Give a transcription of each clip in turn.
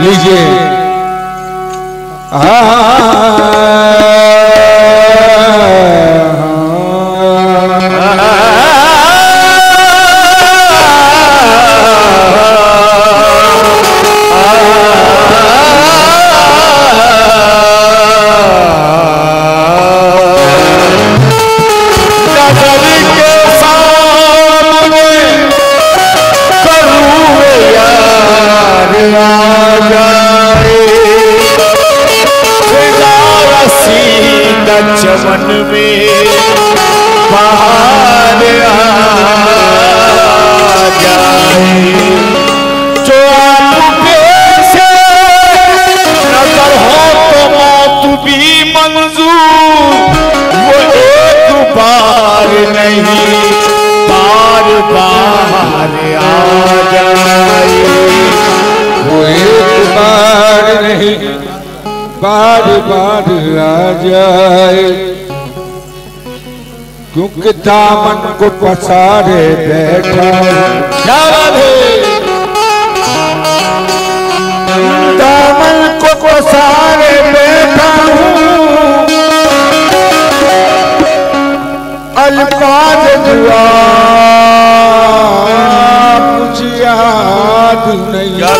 लीजिए। आ बार आ जाए। क्योंकि दामन को पसारे बैठा दामन को पसारे बैठा हूँ। अल्फाज दुआ कुछ याद नहीं।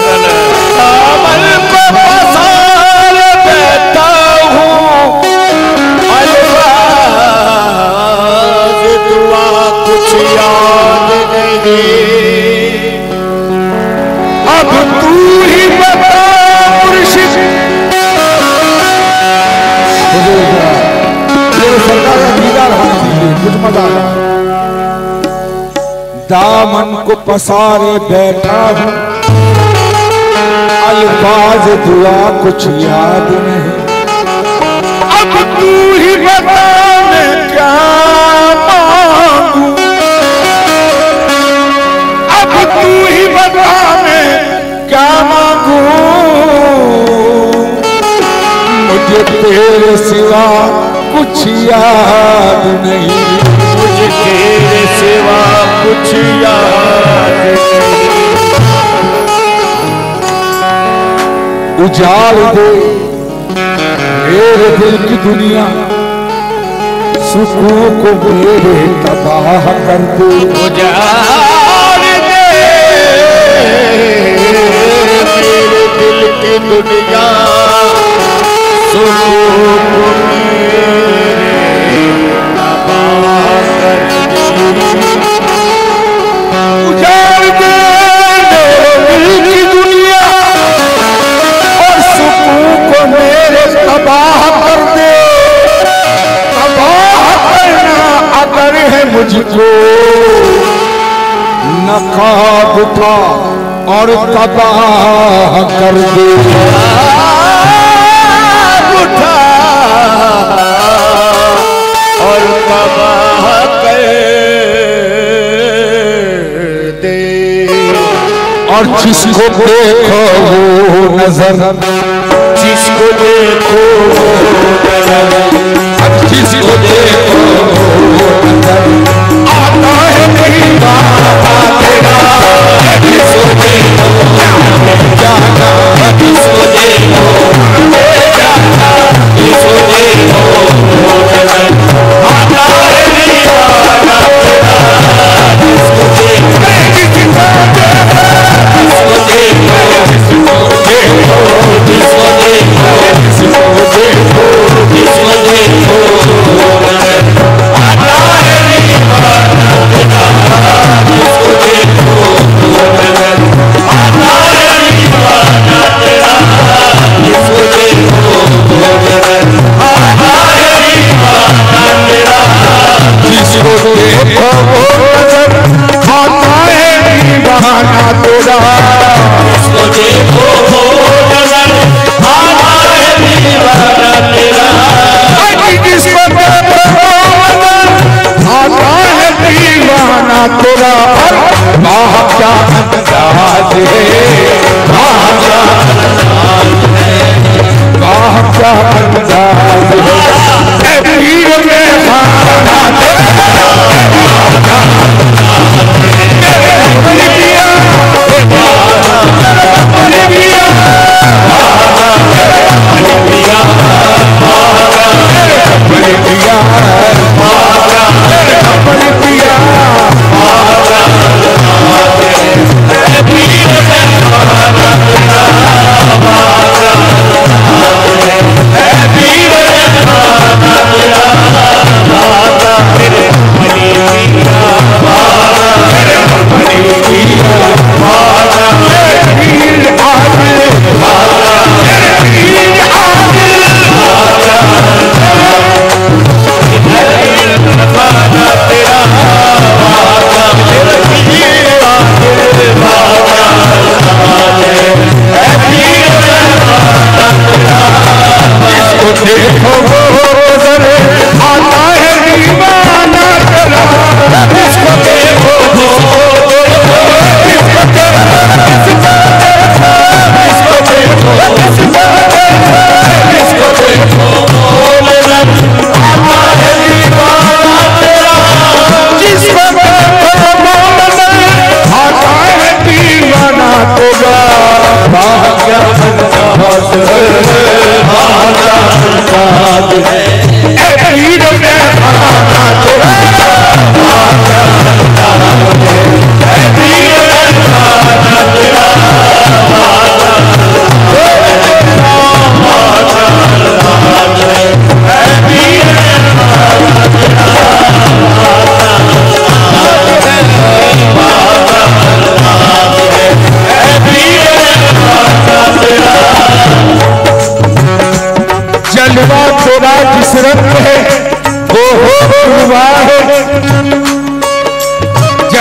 मज़ा दामन को पसारे बैठा हूँ। अल्फाज दुआ कुछ याद नहीं। अब तू ही बता मैं क्या मांगू अब तू ही बता मैं क्या मांगू मुझे तेरे सिवा कुछ याद नहीं। मुझे तेरे सिवा कुछ याद नहीं। उजाड़ दे मेरे दिल की दुनिया सुकून को मेरे तबाह कर दे। उजाड़ दे मेरे दिल की दुनिया। तबाह कर दे। उठा और तबाह कर दे। और जिसको देखो वो नज़र, जिसको देखो जिसको देखो वो नज़र। आता है नहीं बाबा hey.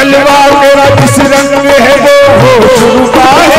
तलवार मेरा जिस रंग में है जो हो चुका है?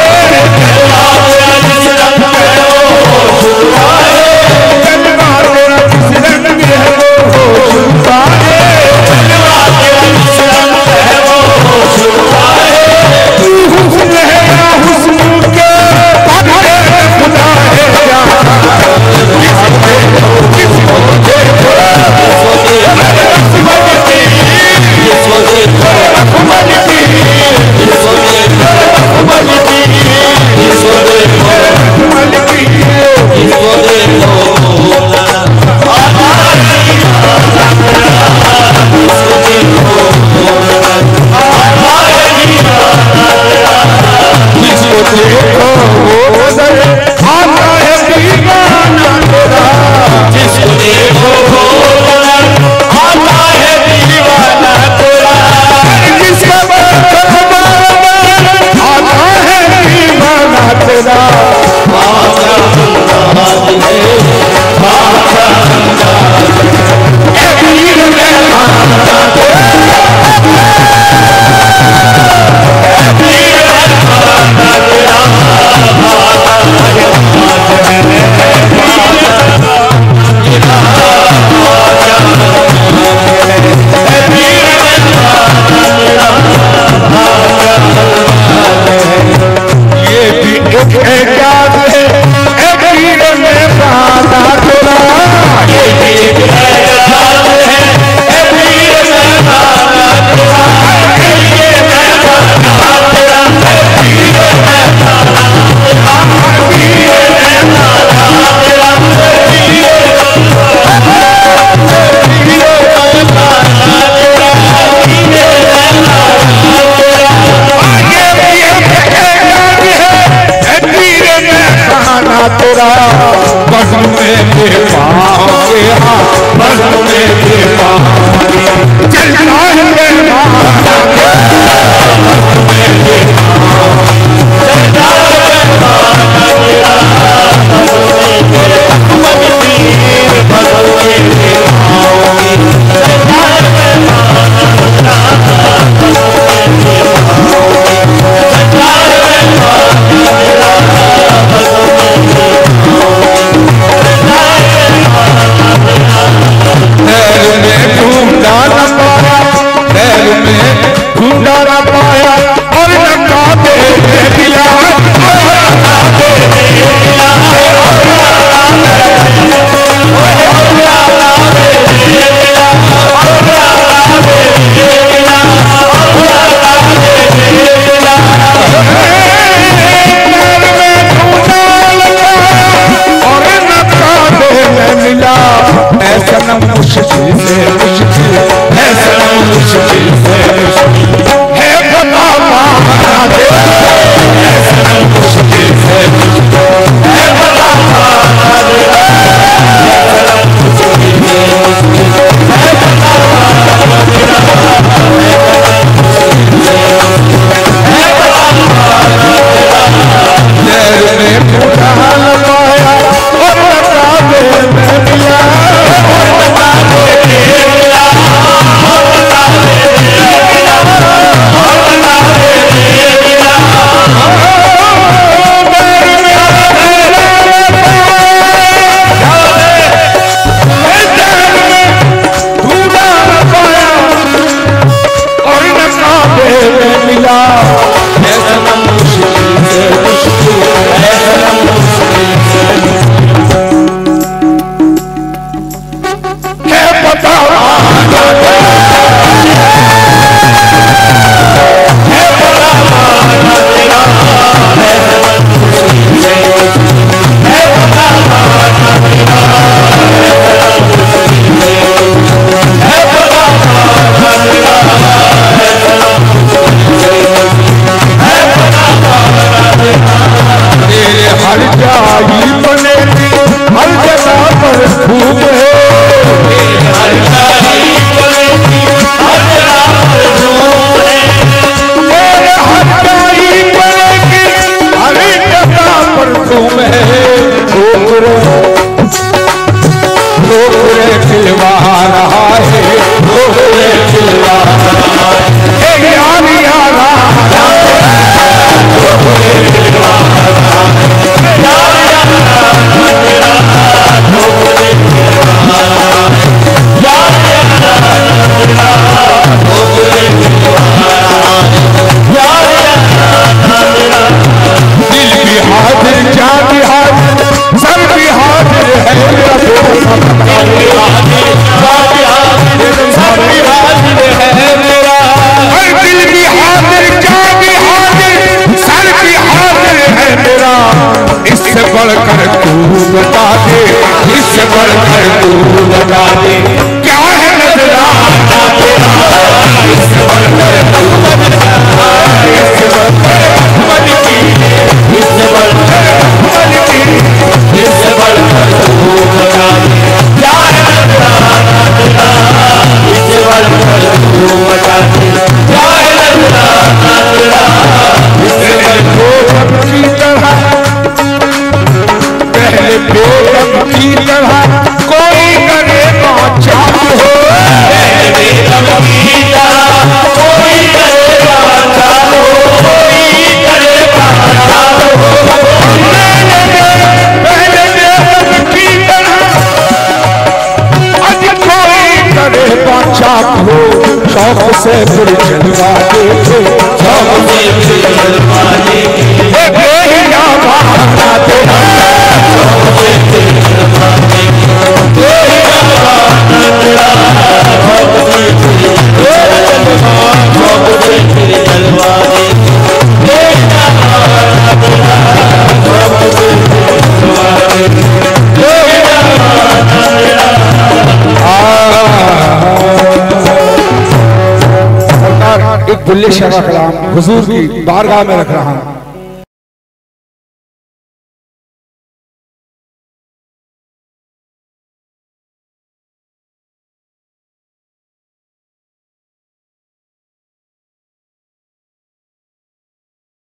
छुटकारा पाया और लंका दे दिया ऐसा ना मुश्किल है मुश्किल ऐसा ना मुश्किल से पुरी चलवा देखे एक बुल्ले शबा कलाम हुजूर की बारगाह में रख रहा हूँ।